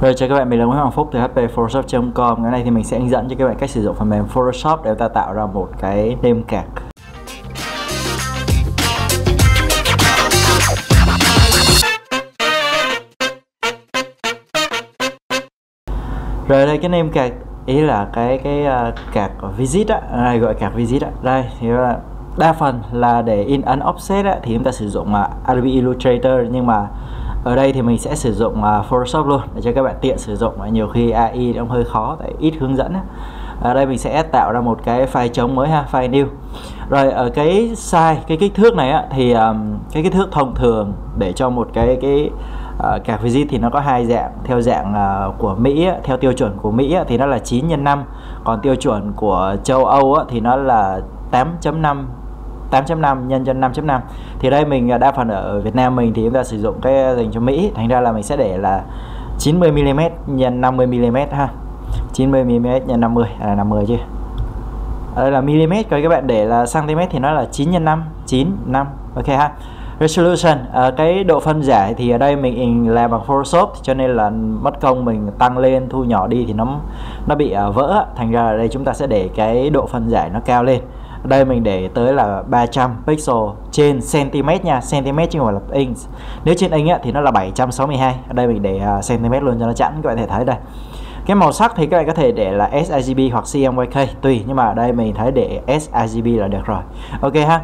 Rồi chào các bạn, mình là Nguyễn Hoàng Phúc từ hpphotoshop.com Ngày nay thì mình sẽ hướng dẫn cho các bạn cách sử dụng phần mềm Photoshop để ta tạo ra một cái nêm cạc. Rồi đây cái nêm cạc ý là cái cái ờ, uh, cạc visit á, này gọi cạc visit á. Đây thì là đa phần là để in ấn offset á, thì chúng ta sử dụng uh, Adobe Illustrator nhưng mà ở đây thì mình sẽ sử dụng uh, Photoshop luôn để cho các bạn tiện sử dụng. Mà nhiều khi AI nó hơi khó tại ít hướng dẫn ở đây mình sẽ tạo ra một cái file trống mới ha file new. Rồi ở cái size cái kích thước này á, thì um, cái kích thước thông thường để cho một cái cái uh, card visit thì nó có hai dạng. Theo dạng uh, của Mỹ á, theo tiêu chuẩn của Mỹ á, thì nó là 9 x 5 còn tiêu chuẩn của châu Âu á, thì nó là 8.5 8.5 nhân cho 5.5 thì đây mình à, đa phần ở Việt Nam mình thì chúng ta sử dụng cái dành cho Mỹ. Thành ra là mình sẽ để là 90 mm nhân 50 mm ha. 90 mm nhân 50 à 50 chứ. Ở đây là mm còn các bạn để là cm thì nó là 9 nhân 5 9 5 ok ha. Resolution à, cái độ phân giải thì ở đây mình làm bằng Photoshop cho nên là mất công mình tăng lên thu nhỏ đi thì nó nó bị uh, vỡ. Thành ra ở đây chúng ta sẽ để cái độ phân giải nó cao lên đây mình để tới là 300 pixel trên cm nha cm chứ không phải là inch. Nếu trên inch á, thì nó là 762 ở đây mình để à, uh, cm luôn cho nó chẵn các bạn thể thấy đây. Cái màu sắc thì các bạn có thể để là sRGB hoặc CMYK tùy nhưng mà ở đây mình thấy để sRGB là được rồi. Ok ha.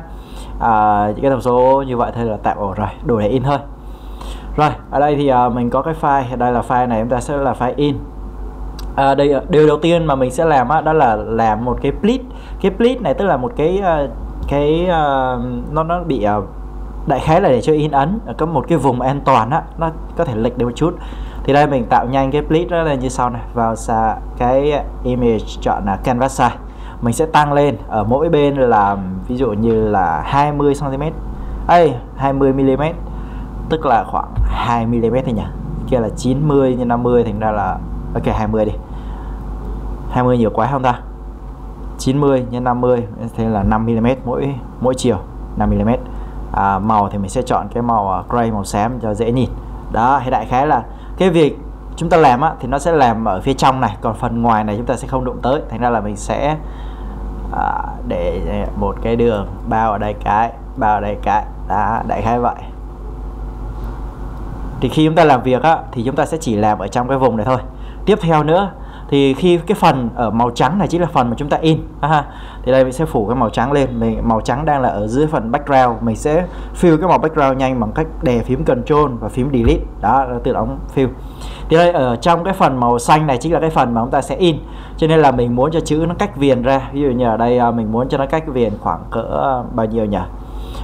À, cái thông số như vậy thôi là tạm ổn rồi đủ để in thôi. Rồi ở đây thì uh, mình có cái file. Đây là file này chúng ta sẽ là file in à, đây ờ, điều đầu tiên mà mình sẽ làm á, đó là làm một cái split cái split này tức là một cái ờ, cái uh, nó nó bị uh, đại khái là để cho in ấn có một cái vùng an toàn á nó có thể lệch đi một chút. Thì đây mình tạo nhanh cái split đó lên như sau này vào xa cái image chọn là canvas size. Mình sẽ tăng lên ở mỗi bên là ví dụ như là 20 cm ấy 20 mm tức là khoảng 2 mm thôi nhỉ. Kia là 90 x 50 thành ra là ok 20 đi. 20 nhiều quá không ta? 90 x 50 thế là 5mm mỗi mỗi chiều 5mm à, màu thì mình sẽ chọn cái màu à, gray màu xám cho dễ nhìn. Đó hay đại khái là cái việc chúng ta làm á, thì nó sẽ làm ở phía trong này còn phần ngoài này chúng ta sẽ không đụng tới. Thành ra là mình sẽ à, để một cái đường bao ở đây cái bao ở đây cái. Đó đại khái vậy. Thì khi chúng ta làm việc á, thì chúng ta sẽ chỉ làm ở trong cái vùng này thôi. Tiếp theo nữa thì khi cái phần ở màu trắng này chính là phần mà chúng ta in. Ha thì đây mình sẽ phủ cái màu trắng lên. Mình màu trắng đang là ở dưới phần background. Mình sẽ fill cái màu background nhanh bằng cách đè phím control và phím delete. Đó là tự động fill. Thì đây ở trong cái phần màu xanh này chính là cái phần mà chúng ta sẽ in. Cho nên là mình muốn cho chữ nó cách viền ra. Ví dụ như ở đây à, mình muốn cho nó cách viền khoảng cỡ à, bao nhiêu nhỉ?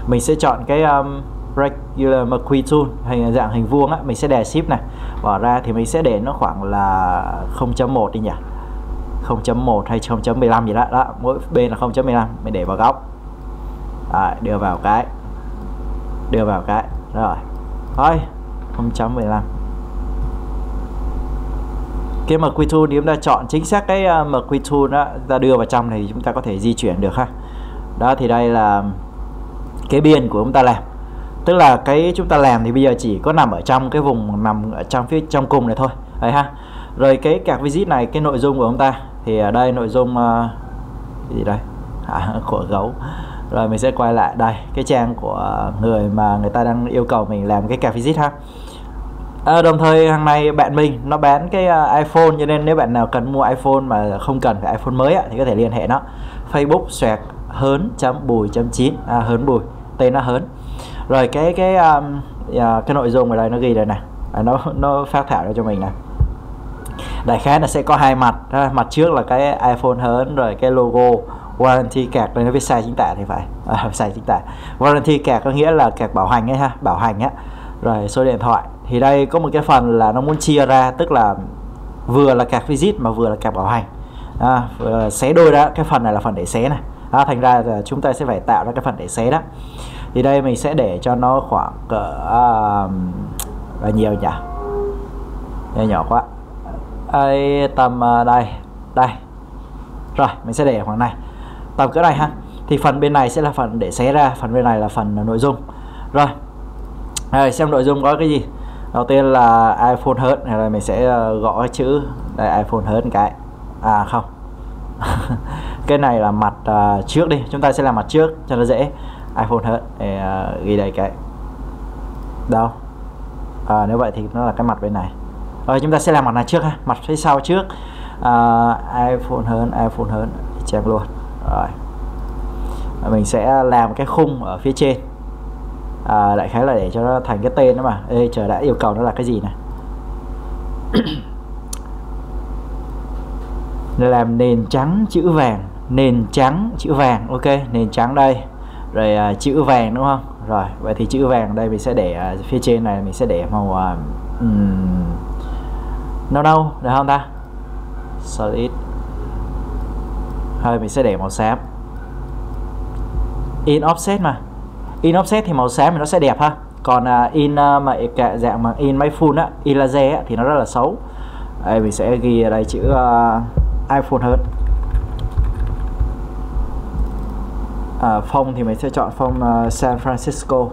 Mình sẽ chọn cái um, regular McQueen tool hình dạng hình vuông á mình sẽ đè ship này. Bỏ ra thì mình sẽ để nó khoảng là 0.1 đi nhỉ? 0.1 hay 0.15 gì đó. Đó mỗi bên là 0.15 mình để vào góc. À, đưa vào cái. Đưa vào cái. Rồi. Thôi 0.15 cái McQueen tool nếu ta chọn chính xác cái uh, McQueen tool đó ta đưa vào trong này chúng ta có thể di chuyển được ha. Đó thì đây là cái biên của chúng ta làm tức là cái chúng ta làm thì bây giờ chỉ có nằm ở trong cái vùng nằm ở trong phía trong cùng này thôi. Đấy ha. Rồi cái cạc visit này cái nội dung của chúng ta thì ở đây nội dung uh, gì đây? À, của gấu. Rồi mình sẽ quay lại. Đây cái trang của người mà người ta đang yêu cầu mình làm cái cạc visit ha. À, đồng thời hàng này bạn mình nó bán cái uh, iPhone cho nên nếu bạn nào cần mua iPhone mà không cần phải iPhone mới á, thì có thể liên hệ nó. Facebook xoẹt hớn chấm bùi chấm chín. À, hớn bùi tên nó hớn rồi cái cái um, uh, cái nội dung ở đây nó ghi đây này à, nó nó phát thảo ra cho mình này đại khái là sẽ có hai mặt ha. mặt trước là cái iPhone hớn rồi cái logo warranty card. Đây nó viết sai chính tả thì phải. À, sai chính tả. Warranty card có nghĩa là card bảo hành ấy ha bảo hành á. Rồi số điện thoại. Thì đây có một cái phần là nó muốn chia ra tức là vừa là card visit mà vừa là card bảo hành. À, xé đôi đó. Cái phần này là phần để xé này à, thành ra là chúng ta sẽ phải tạo ra cái phần để xé đó thì đây mình sẽ để cho nó khoảng cỡ uh, bao nhiêu nhỉ? Nhỏ nhỏ quá. Đây, tầm uh, đây đây. Rồi mình sẽ để khoảng này. Tầm cỡ này ha. Thì phần bên này sẽ là phần để xé ra phần bên này là phần nội dung. Rồi rồi xem nội dung có cái gì. Đầu tiên là iPhone hết này là mình sẽ à, gõ cái chữ đây iPhone hết cái. À không. Cái này là mặt uh, trước đi. Chúng ta sẽ làm mặt trước cho nó dễ iPhone hết để uh, à, ghi đây cái. Đâu? À, nếu vậy thì nó là cái mặt bên này. Rồi chúng ta sẽ làm mặt này trước ha mặt phía sau trước. Uh, iPhone hơn iPhone hơn chém luôn. Rồi. Mình sẽ làm cái khung ở phía trên. À, đại khái là để cho nó thành cái tên đó mà. Ê, trời đã yêu cầu nó là cái gì này? Làm nền trắng chữ vàng. Nền trắng chữ vàng ok nền trắng đây rồi à, chữ vàng đúng không? Rồi vậy thì chữ vàng đây mình sẽ để à, phía trên này mình sẽ để màu à, um, nâu nâu được không ta? Solid. Hơi mình sẽ để màu xám. In offset mà. In offset thì màu xám thì nó sẽ đẹp ha. Còn uh, in uh, mà cả dạng mà in máy full á in laser á, thì nó rất là xấu. Đây mình sẽ ghi ở đây chữ uh, iPhone hơn. À, phông thì mình sẽ chọn phông uh, à, San Francisco.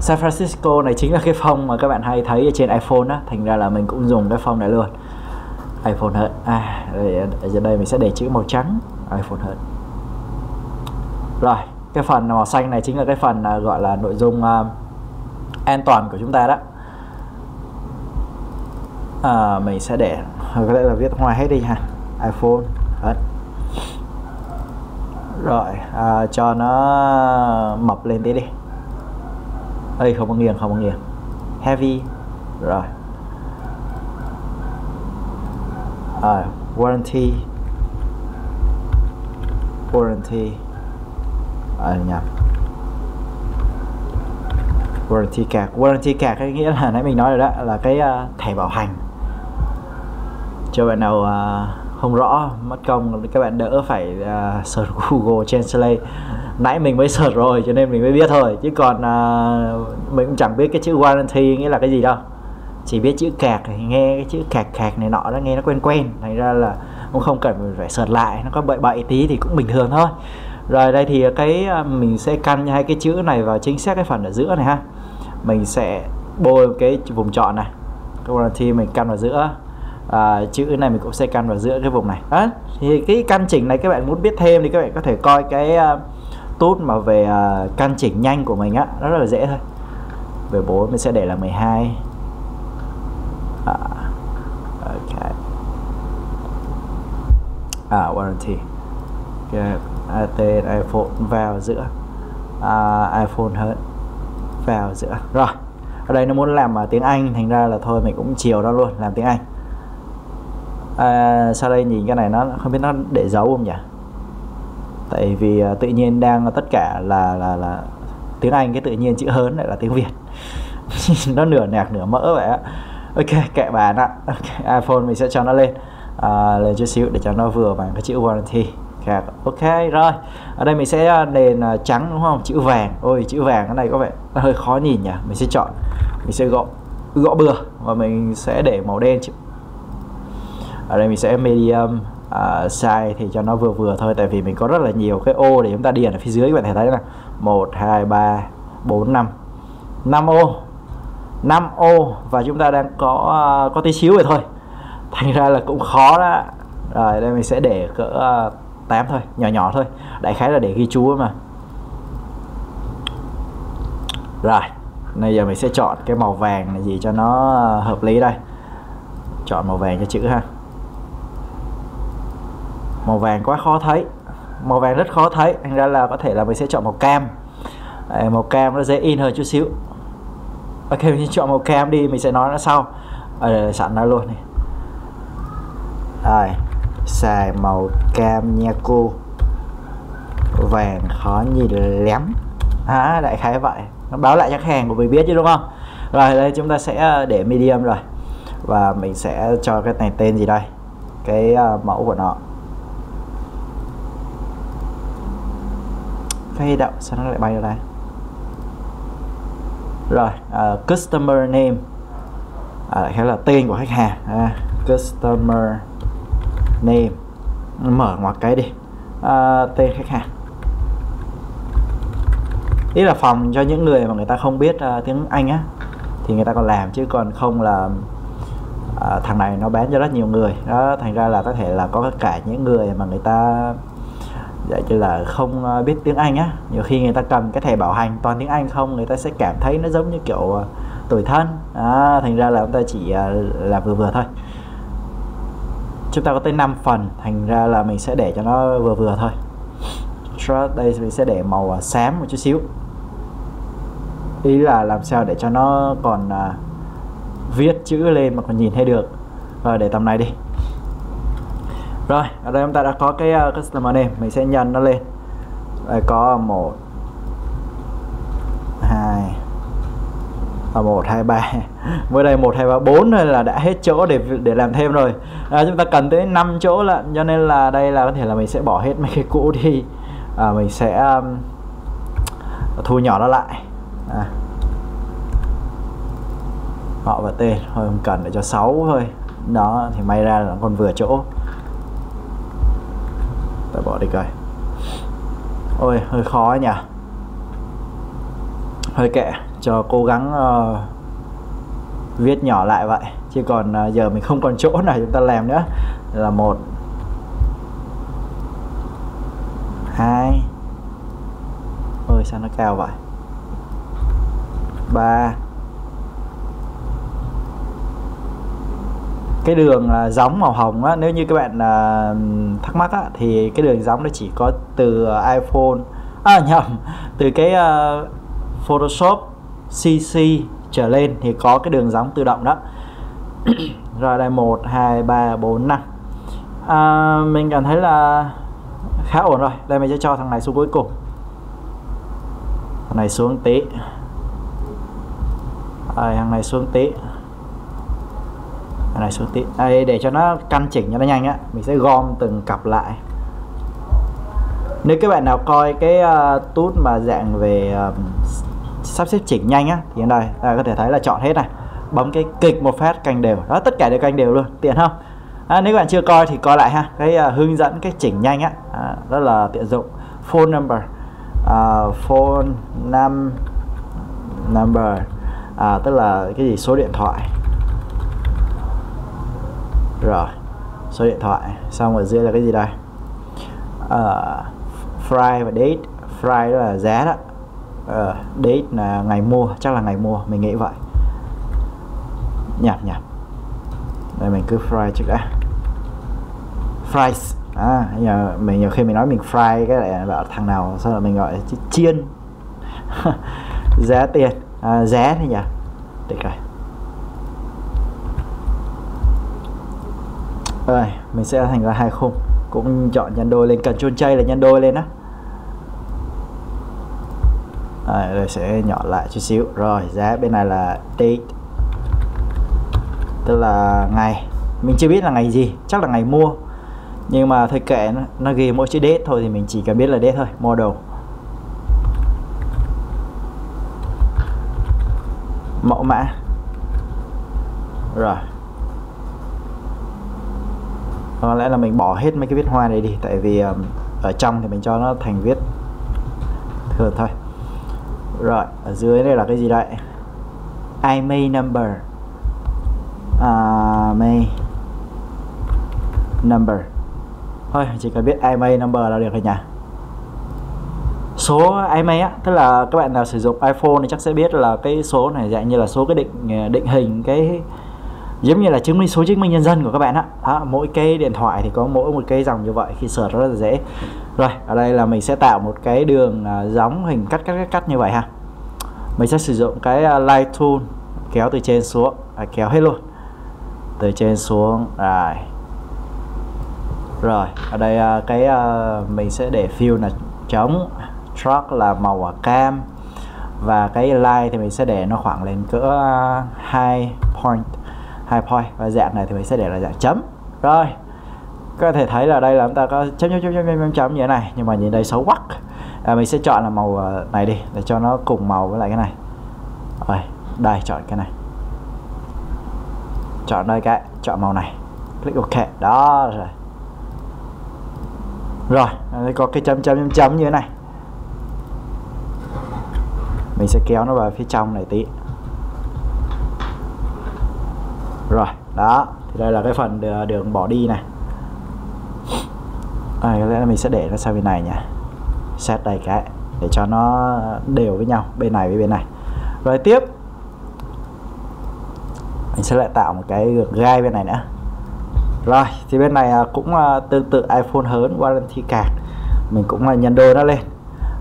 San Francisco này chính là cái phông mà các bạn hay thấy ở trên iPhone á. Thành ra là mình cũng dùng cái phông này luôn. iPhone hơn à ở đây mình sẽ để chữ màu trắng iPhone hơn rồi cái phần màu xanh này chính là cái phần uh, gọi là nội dung uh, an toàn của chúng ta đó. À, mình sẽ để có lẽ là viết ngoài hết đi ha. iPhone hết rồi à, cho nó mập lên tí đi. Đây không có nghiêng không có nghiêng. Heavy. Rồi. À, warranty. Warranty. À, nhập warranty card warranty card cái nghĩa là nãy mình nói rồi đó là cái uh, thẻ bảo hành. Cho bạn nào uh, không rõ mất công các bạn đỡ phải uh, search Google Translate. Nãy mình mới search rồi cho nên mình mới biết thôi. Chứ còn uh, mình cũng chẳng biết cái chữ warranty nghĩa là cái gì đâu. Chỉ biết chữ cạc nghe cái chữ cạc cạc này nọ đó nghe nó quen quen. Thành ra là cũng không cần phải search lại nó có bậy bậy tí thì cũng bình thường thôi. Rồi đây thì cái à, mình sẽ căn hai cái chữ này vào chính xác cái phần ở giữa này ha. Mình sẽ bôi cái vùng chọn này. Warranty mình căn vào giữa à, chữ này mình cũng sẽ căn vào giữa cái vùng này. Đó thì cái căn chỉnh này các bạn muốn biết thêm thì các bạn có thể coi cái uh, tút mà về uh, căn chỉnh nhanh của mình á nó rất là dễ thôi. Về 4 mình sẽ để là 12 à, ok. À warranty. Okay. tên iPhone vào giữa. À, iPhone hơn. Vào giữa. Rồi ở đây nó muốn làm uh, tiếng Anh thành ra là thôi mình cũng chiều đó luôn làm tiếng Anh à, sau đây nhìn cái này nó không biết nó để dấu không nhỉ? Tại vì à, tự nhiên đang tất cả là là là tiếng Anh cái tự nhiên chữ hớn lại là tiếng Việt. Nó nửa nạc nửa mỡ vậy á. Ok kệ bạn ạ. Okay, iPhone mình sẽ cho nó lên. À, lên chút xíu để cho nó vừa bằng cái chữ warranty. Khác ok rồi. Ở đây mình sẽ à, nền à, trắng đúng không? Chữ vàng. Ôi chữ vàng cái này có vẻ hơi khó nhìn nhỉ? Mình sẽ chọn. Mình sẽ gõ gõ bừa và mình sẽ để màu đen chữ ở đây mình sẽ medium uh, size thì cho nó vừa vừa thôi tại vì mình có rất là nhiều cái ô để chúng ta điền ở phía dưới các bạn thể thấy là 1 2 3 4 5 5 ô. 5 ô và chúng ta đang có uh, có tí xíu rồi thôi. Thành ra là cũng khó đó. Rồi đây mình sẽ để cỡ à, uh, 8 thôi nhỏ nhỏ thôi. Đại khái là để ghi chú mà. Rồi bây giờ mình sẽ chọn cái màu vàng là gì cho nó hợp lý đây. Chọn màu vàng cho chữ ha màu vàng quá khó thấy. Màu vàng rất khó thấy. Thành ra là có thể là mình sẽ chọn màu cam. À, màu cam nó dễ in hơn chút xíu. Ok mình chọn màu cam đi mình sẽ nói nó sau. À, sẵn nó luôn này rồi xài màu cam nha cô. Vàng khó nhìn lắm. À, đại khái vậy. Nó báo lại cho khách hàng của mình biết chứ đúng không? Rồi đây chúng ta sẽ ờ, để medium rồi. Và mình sẽ cho cái này tên gì đây? Cái uh, mẫu của nó. Cái đậu sao nó lại bay ra đây? Rồi uh, customer name. À, uh, hay là tên của khách hàng. Uh, customer name. Mở ngoặc cái đi. Uh, tên khách hàng. Ý là phòng cho những người mà người ta không biết uh, tiếng Anh á thì người ta còn làm chứ còn không là uh, thằng này nó bán cho rất nhiều người. Đó thành ra là có thể là có cả những người mà người ta dạy như là không ờ, biết tiếng Anh á. Nhiều khi người ta cầm cái thẻ bảo hành toàn tiếng Anh không người ta sẽ cảm thấy nó giống như kiểu ờ, tuổi thân. À, thành ra là chúng ta chỉ ờ, là vừa vừa thôi. Chúng ta có tới 5 phần thành ra là mình sẽ để cho nó vừa vừa thôi. Trust đây mình sẽ để màu xám một chút xíu. Ý là làm sao để cho nó còn viết chữ lên mà còn nhìn thấy được. Rồi để tầm này đi rồi ở đây chúng ta đã có cái uh, customer name mình sẽ nhân nó lên. Đây có một hai và một hai ba. Với đây một hai ba bốn là đã hết chỗ để để làm thêm rồi. À, chúng ta cần tới 5 chỗ lận cho nên là đây là có thể là mình sẽ bỏ hết mấy cái cũ đi. À, mình sẽ um, thu nhỏ nó lại. À. họ và tên thôi không cần để cho 6 thôi. Đó thì may ra là còn vừa chỗ ta bỏ đi coi. Ôi hơi khó nhỉ. Hơi kệ cho cố gắng uh, viết nhỏ lại vậy. Chứ còn uh, giờ mình không còn chỗ nào chúng ta làm nữa. Là một hai ôi sao nó cao vậy? Ba cái đường à, gióng màu hồng á nếu như các bạn à, thắc mắc á thì cái đường gióng nó chỉ có từ à, iPhone à nhầm từ cái uh, Photoshop CC trở lên thì có cái đường gióng tự động đó. Rồi đây 1 2 3 4 5 à, mình cảm thấy là khá ổn rồi. Đây mình sẽ cho thằng này xuống cuối cùng. Thằng này xuống tí. À, thằng này xuống tí này số tiền đây để cho nó căn chỉnh cho nó nhanh á. Mình sẽ gom từng cặp lại. Nếu các bạn nào coi cái uh, tút mà dạng về uh, sắp xếp chỉnh nhanh á thì đây ta có thể thấy là chọn hết này. Bấm cái kịch một phát canh đều. Đó tất cả đều canh đều luôn tiện không? À, nếu các bạn chưa coi thì coi lại ha. Cái uh, hướng dẫn cái chỉnh nhanh á. À, rất là tiện dụng. Phone number. Uh, phone num number. À, tức là cái gì? Số điện thoại rồi số điện thoại xong ở dưới là cái gì đây? Uh, fry và date. Fry đó là giá đó. Uh, date là ngày mua chắc là ngày mua mình nghĩ vậy. Nhạt nhạt đây mình cứ fry trước đã. Fries. À giờ mình nhiều khi mình nói mình fry cái lại bảo thằng nào sao là mình gọi chiên. Giá tiền. À, giá thế nhỉ? Được rồi rồi mình sẽ thành ra hai khung. Cũng chọn nhân đôi lên cần chôn chay là nhân đôi lên á, à, rồi sẽ nhỏ lại chút xíu. Rồi giá bên này là date. Tức là ngày. Mình chưa biết là ngày gì. Chắc là ngày mua. Nhưng mà thôi kệ nó, nó ghi mỗi chữ date thôi thì mình chỉ cần biết là date thôi. Model mẫu mã. Rồi có lẽ là mình bỏ hết mấy cái viết hoa này đi tại vì um, ở trong thì mình cho nó thành viết thường thôi. Rồi ở dưới đây là cái gì đây? I may number. Uh, may number. Thôi chỉ cần biết I may number là được rồi nhỉ? Số IMEI á tức là các bạn nào sử dụng iPhone thì chắc sẽ biết là cái số này dạng như là số cái định ờ, định hình cái giống như là chứng minh số chứng minh nhân dân của các bạn á. Mỗi cái điện thoại thì có mỗi một cái dòng như vậy khi search rất là dễ. Rồi ở đây là mình sẽ tạo một cái đường à, uh, giống hình cắt cắt cắt cắt như vậy ha. Mình sẽ sử dụng cái à, uh, light tool kéo từ trên xuống à, kéo hết luôn. Từ trên xuống rồi. Rồi ở đây uh, cái uh, mình sẽ để fill là trống truck là màu cam. Và cái line thì mình sẽ để nó khoảng lên cỡ uh, 2 point hai point. Và dạng này thì mình sẽ để là dạng chấm. Rồi có thể thấy là đây là chúng ta có chấm chấm chấm chấm chấm, chấm như thế này. Nhưng mà nhìn đây xấu quá. À, mình sẽ chọn là màu à, này đi để cho nó cùng màu với lại cái này. Rồi đây chọn cái này. Chọn đây cái chọn màu này. Click ok. Đó rồi. Rồi à, đây có cái chấm chấm chấm chấm như thế này. Mình sẽ kéo nó vào phía trong này tí. Rồi đó. Thì đây là cái phần đường bỏ đi này. À, có lẽ là mình sẽ để nó sang bên này nhỉ. Set đây cái để cho nó đều với nhau bên này với bên này. Rồi tiếp. Mình sẽ lại tạo một cái đường gai bên này nữa. Rồi thì bên này à, cũng à, tương tự iPhone hớn warranty card. Mình cũng à, nhân đôi nó lên.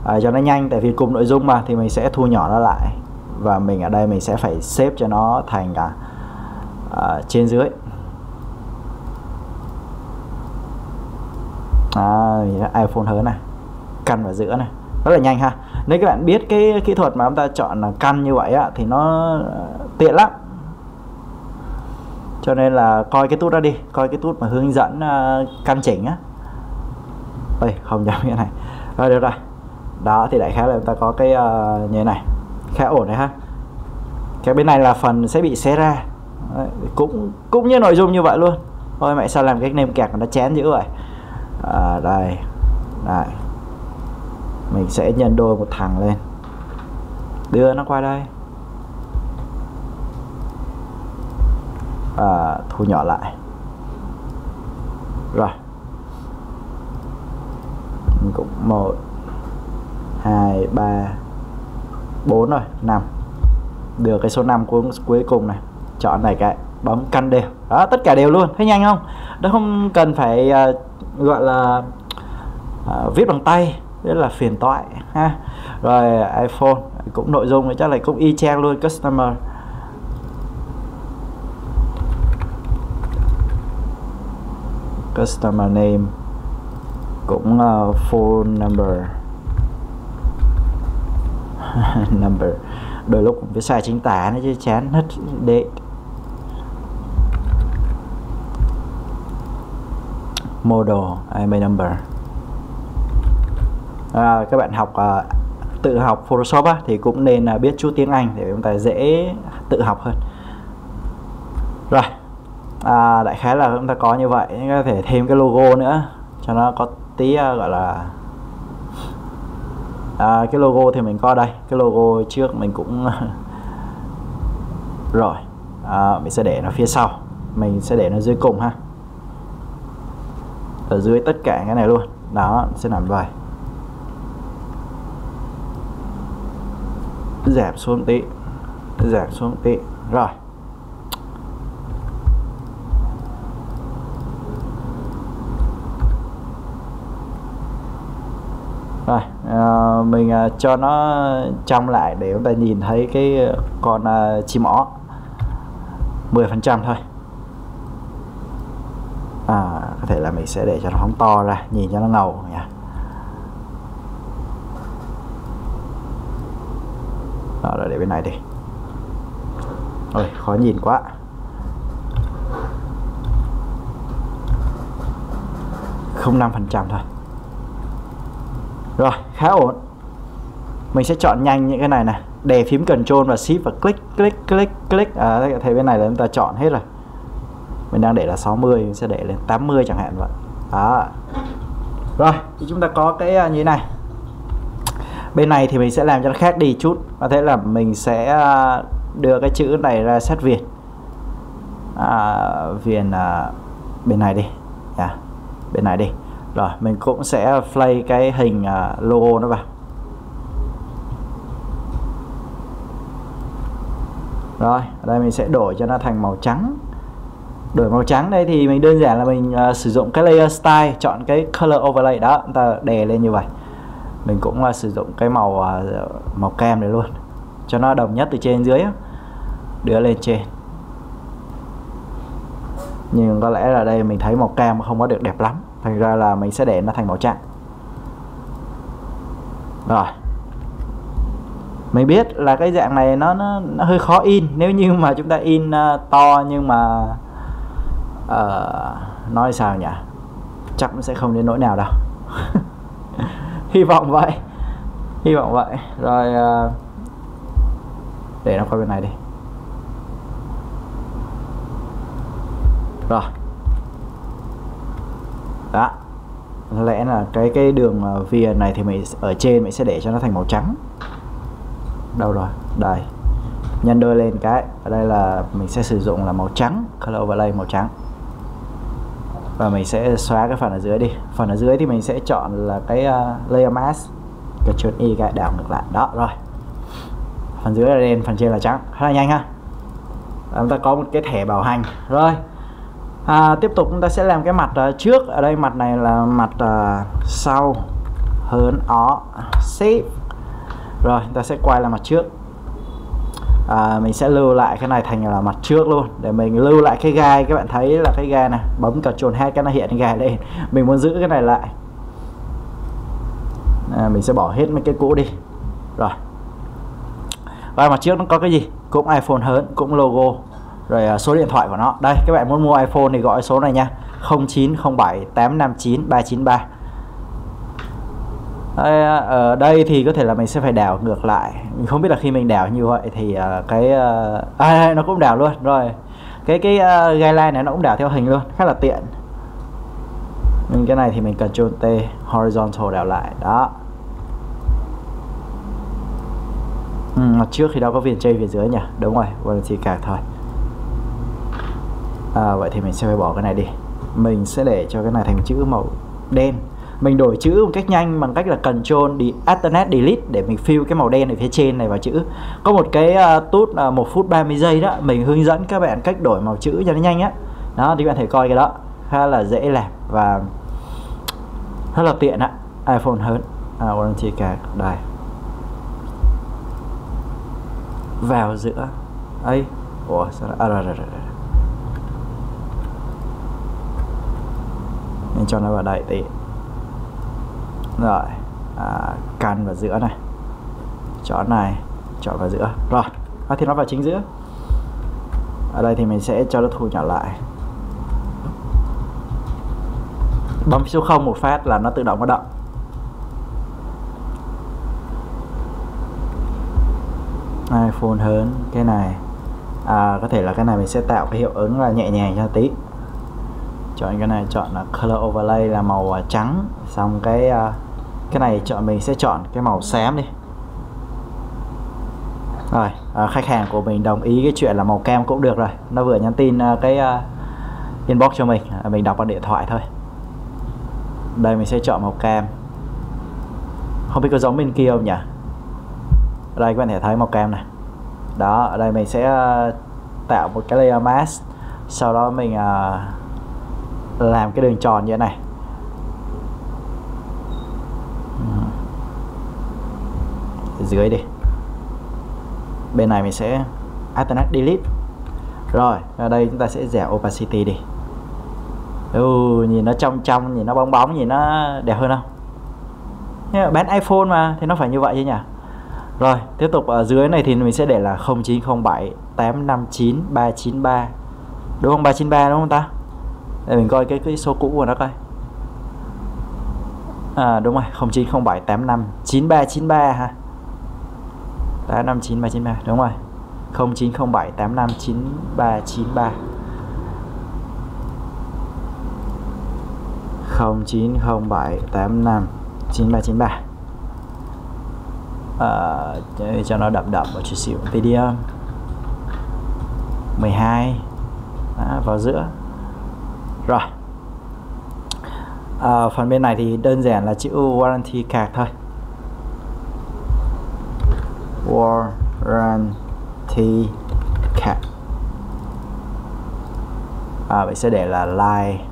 À, cho nó nhanh tại vì cùng nội dung mà thì mình sẽ thu nhỏ nó lại. Và mình ở đây mình sẽ phải xếp cho nó thành cả à, trên dưới. À, iPhone hớn này căn vào giữa này rất là nhanh ha. Nếu các bạn biết cái kỹ thuật mà chúng ta chọn là căn như vậy á, thì nó à, tiện lắm. Cho nên là coi cái tút đó đi coi cái tút mà hướng dẫn uh, căn chỉnh á. Đây không nhầm như này. Rồi được rồi. Đó thì đại khái là chúng ta có cái uh, như thế này. Khá ổn đấy ha. Cái bên này là phần sẽ bị xé ra đấy, cũng cũng như nội dung như vậy luôn. Thôi mẹ sao làm cái nêm kẹt nó chén dữ vậy? À, đây đây mình sẽ nhân đôi một thằng lên. Đưa nó qua đây. À, thu nhỏ lại. Rồi. Mình cũng một hai ba bốn rồi năm. Được cái số 5 cuối, cuối cùng này chọn này cái bấm căn đều. Đó tất cả đều luôn. Thấy nhanh không? Đó không cần phải uh, gọi là uh, viết bằng tay rất là phiền toái ha. Rồi iPhone cũng nội dung chắc là cũng y chang luôn customer. Customer name cũng ờ, uh, phone number. Number. Đôi lúc cũng phải sai chính tả nó chứ chán hết date. Model IMA number. À, các bạn học à, tự học Photoshop á, thì cũng nên à, biết chút tiếng Anh để chúng ta dễ tự học hơn. Rồi à, đại khái là chúng ta có như vậy. Có thể thêm cái logo nữa cho nó có tí à, gọi là à, cái logo thì mình có đây. Cái logo trước mình cũng rồi à, mình sẽ để nó phía sau. Mình sẽ để nó dưới cùng ha ở dưới tất cả cái này luôn. Đó sẽ làm vậy giảm xuống tí giảm xuống tí. Rồi. Rồi à, mình à, cho nó trong lại để chúng ta nhìn thấy cái con à, chim ó. 10 phần trăm thôi có thể là mình sẽ để cho nó phóng to ra nhìn cho nó ngầu nha. Đó rồi để bên này đi. Ôi khó nhìn quá. Không năm phần trăm thôi. Rồi khá ổn. Mình sẽ chọn nhanh những cái này này đè phím Ctrl và Shift và click click click click. À, thấy bên này là chúng ta chọn hết rồi mình đang để là 60 mình sẽ để lên 80 chẳng hạn vậy. Đó. Rồi thì chúng ta có cái à, như thế này. Bên này thì mình sẽ làm cho nó khác đi chút. Có thể là mình sẽ à, đưa cái chữ này ra xét viền. À, viền à, bên này đi. Yeah. bên này đi. Rồi mình cũng sẽ play cái hình à, logo nó vào. Rồi ở đây mình sẽ đổi cho nó thành màu trắng đổi màu trắng đây thì mình đơn giản là mình uh, sử dụng cái layer style chọn cái color overlay đó chúng ta đè lên như vậy. Mình cũng uh, sử dụng cái màu uh, màu cam này luôn cho nó đồng nhất từ trên dưới đưa lên trên. Nhưng có lẽ là đây mình thấy màu cam không có được đẹp lắm thành ra là mình sẽ để nó thành màu trắng. Rồi. Mình biết là cái dạng này nó nó, nó hơi khó in nếu như mà chúng ta in uh, to nhưng mà uh, nói sao nhỉ? Chắc sẽ không đến nỗi nào đâu. Hy vọng vậy. Hy vọng vậy. Rồi uh, để nó qua bên này đi. Rồi. Đó. Lẽ là cái cái đường ờ, viền này thì mình ở trên mình sẽ để cho nó thành màu trắng. Đâu rồi? Đây. Nhân đôi lên cái. Ở đây là mình sẽ sử dụng là màu trắng. Color overlay màu trắng và mình sẽ xóa cái phần ở dưới đi. Phần ở dưới thì mình sẽ chọn là cái uh, layer mask. Cái chuột y cái đảo ngược lại. Đó rồi. Phần dưới là đen phần trên là trắng. Khá là nhanh ha. Chúng ta có một cái thẻ bảo hành. Rồi. À, tiếp tục chúng ta sẽ làm cái mặt uh, trước. Ở đây mặt này là mặt uh, sau hớn ó shape. Rồi chúng ta sẽ quay lại mặt trước à, mình sẽ lưu lại cái này thành là mặt trước luôn. Để mình lưu lại cái gai các bạn thấy là cái gai này bấm Ctrl H cái nó hiện gai lên. Mình muốn giữ cái này lại. À, mình sẽ bỏ hết mấy cái cũ đi. Rồi. Và mặt trước nó có cái gì? Cũng iPhone hơn cũng logo. Rồi à, số điện thoại của nó. Đây các bạn muốn mua iPhone thì gọi số này nha. 0907 859 393 ở à, ờ, đây thì có thể là mình sẽ phải đảo ngược lại. Mình không biết là khi mình đảo như vậy thì ờ, cái ờ, à, nó cũng đảo luôn rồi. Cái cái uh, guideline này nó cũng đảo theo hình luôn khá là tiện. Nhưng cái này thì mình cần Ctrl T horizontal đảo lại đó. Ừ, trước thì đó có viền trên phía dưới nhỉ? Đúng rồi warranty card thôi. À, vậy thì mình sẽ phải bỏ cái này đi. Mình sẽ để cho cái này thành chữ màu đen mình đổi chữ một cách nhanh bằng cách là Ctrl đi Alternate Delete để mình fill cái màu đen ở phía trên này vào chữ. Có một cái uh, tút uh, 1 phút 30 giây đó mình hướng dẫn các bạn cách đổi màu chữ cho nó nhanh á. Đó thì bạn thể coi cái đó. Khá là dễ làm và rất là tiện ạ iPhone hơn à, warranty card đây. Vào giữa. Ấy ủa sao à, rồi, rồi, rồi. nên cho nó vào đây tí rồi à, căn vào giữa này. Chọn này chọn vào giữa. Rồi à, thì nó vào chính giữa. Ở đây thì mình sẽ cho nó thu nhỏ lại. Bấm số 0 một phát là nó tự động nó động iPhone hơn cái này. À, có thể là cái này mình sẽ tạo cái hiệu ứng là nhẹ nhàng cho tí. Chọn cái này chọn là color overlay là màu à, trắng. Xong cái uh, cái này chọn mình sẽ chọn cái màu xám đi. Rồi à, khách hàng của mình đồng ý cái chuyện là màu kem cũng được rồi. Nó vừa nhắn tin uh, cái uh, inbox cho mình. À, mình đọc bằng điện thoại thôi. Đây mình sẽ chọn màu kem. Không biết có giống bên kia không nhỉ? Đây các bạn thể thấy màu kem này. Đó ở đây mình sẽ uh, tạo một cái layer mask. Sau đó mình uh, làm cái đường tròn như thế này. Dưới đi. Bên này mình sẽ alternate delete. Rồi ở đây chúng ta sẽ giảm opacity đi. Ừ, nhìn nó trong trong nhìn nó bóng bóng nhìn nó đẹp hơn không? Nhưng bán iPhone mà thì nó phải như vậy chứ nhỉ? Rồi tiếp tục ở dưới này thì mình sẽ để là 0907 859 393 đúng không? 393 đúng không ta? Để mình coi cái cái số cũ của nó coi. À đúng rồi 0907 85 9393 ha. 859393 đúng rồi. 0907 859393 0907 85 9393 à, cho nó đậm đậm một chút xíu video 12 à, vào giữa. Rồi. À, phần bên này thì đơn giản là chữ warranty card thôi warranty card à, vậy sẽ để là line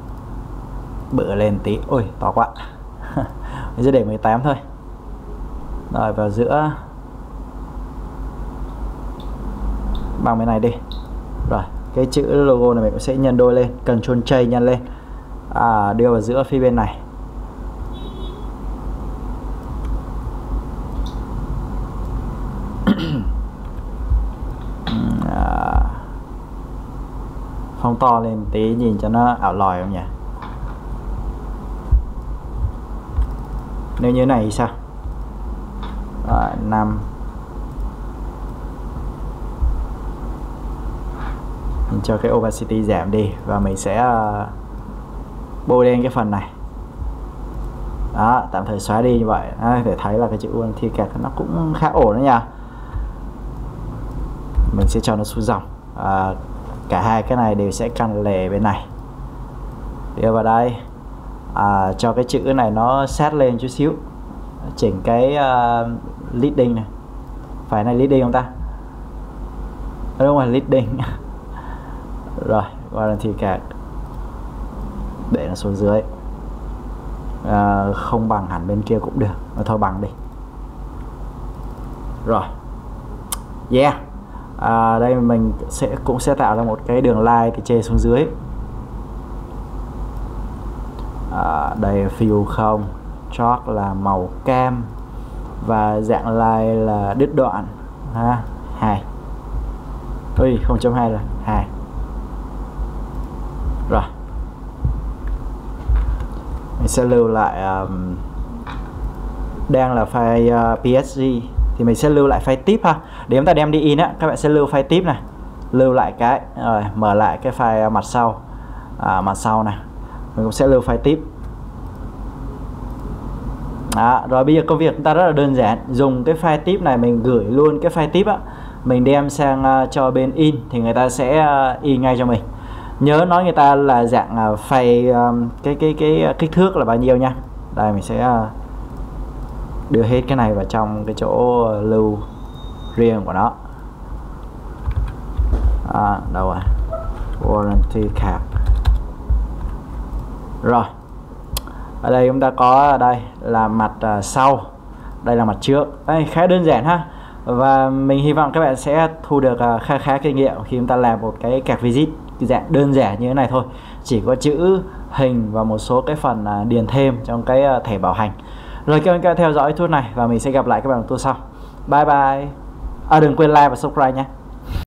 bự lên tí. Ôi to quá. Mình sẽ để 18 thôi. Rồi vào giữa. Bằng cái này đi. Rồi cái chữ logo này mình cũng sẽ nhân đôi lên cần chôn chay nhân lên. À, đưa vào giữa phía bên này à, phóng to lên tí nhìn cho nó ảo lòi không nhỉ? Nếu như này thì sao? À, 5 mình cho cái opacity giảm đi và mình sẽ uh, bôi đen cái phần này. Đó tạm thời xóa đi như vậy. À, để thấy là cái chữ thi kẹt nó cũng khá ổn đấy nha mình sẽ cho nó xuống dòng. À, cả hai cái này đều sẽ căn lề bên này. Đưa vào đây. À, cho cái chữ này nó sát lên chút xíu. Chỉnh cái uh, leading này. Phải này leading không ta? Đúng rồi leading. Rồi warranty card để nó xuống dưới. À, không bằng hẳn bên kia cũng được. Thôi bằng đi. Rồi. Yeah à, đây mình sẽ cũng sẽ tạo ra một cái đường line thì chê xuống dưới. À, đây fill không chalk là màu cam và dạng line là đứt đoạn. Ha hai. Ui 0.2 rồi hai. Rồi. Mình sẽ lưu lại um, đang là file uh, psg thì mình sẽ lưu lại file tip ha. Để chúng ta đem đi in á các bạn sẽ lưu file tip này lưu lại cái rồi mở lại cái file mặt sau. À, mặt sau này mình cũng sẽ lưu file tip. Đó, rồi bây giờ công việc chúng ta rất là đơn giản. Dùng cái file tip này mình gửi luôn cái file tip á mình đem sang uh, cho bên in thì người ta sẽ uh, in ngay cho mình. Nhớ nói người ta là dạng uh, file um, cái cái cái kích thước là bao nhiêu nha. Đây mình sẽ uh, đưa hết cái này vào trong cái chỗ lưu riêng của nó. À, đâu rồi? Warranty card. Rồi. Ở đây chúng ta có đây là mặt uh, sau. Đây là mặt trước. Đây khá đơn giản ha. Và mình hy vọng các bạn sẽ thu được uh, khá khá kinh nghiệm khi chúng ta làm một cái card visit dạng đơn giản như thế này thôi. Chỉ có chữ hình và một số cái phần uh, điền thêm trong cái uh, thẻ bảo hành rồi các bạn theo dõi tour này và mình sẽ gặp lại các bạn ở tour sau. Bye bye. À đừng quên like và subscribe nhé.